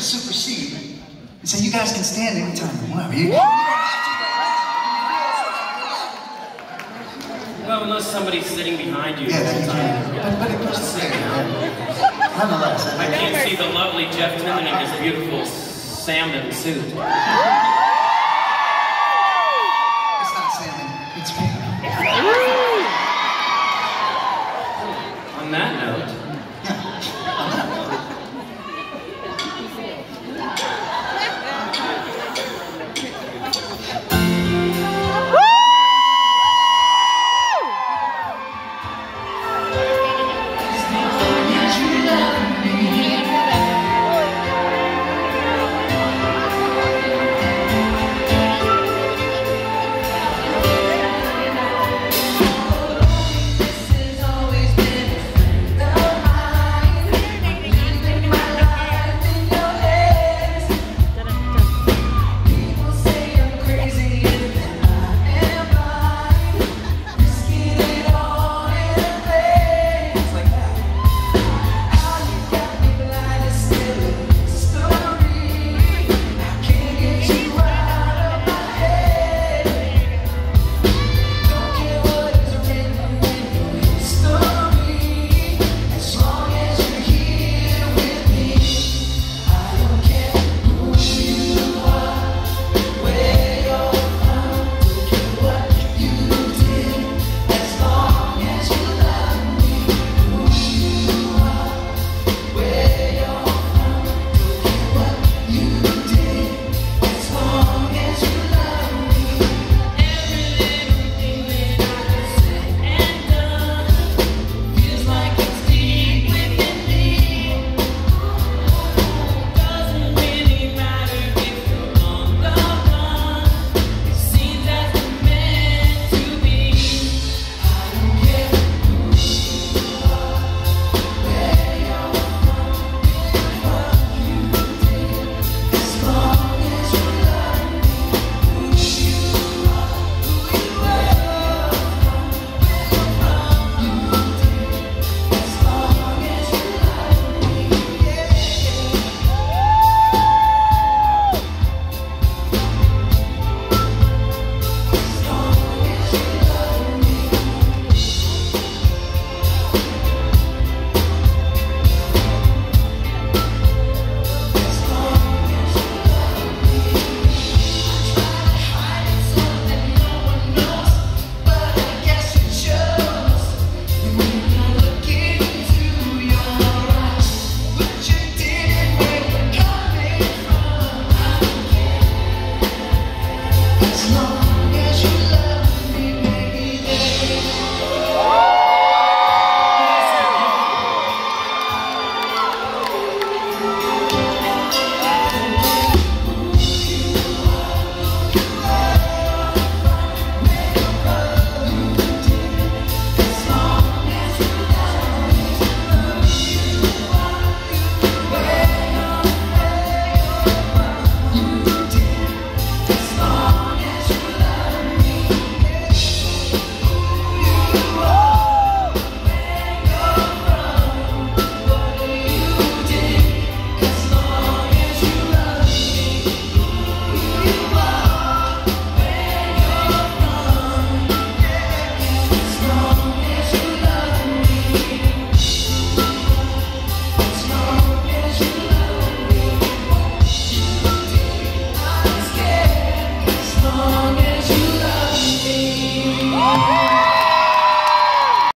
to supersede and say, you guys can stand anytime you want. You, Well, unless somebody's sitting behind you yeah, the that whole time. Yeah. But, but it nonetheless, I can't see the lovely Jeff Timmons in his beautiful salmon suit.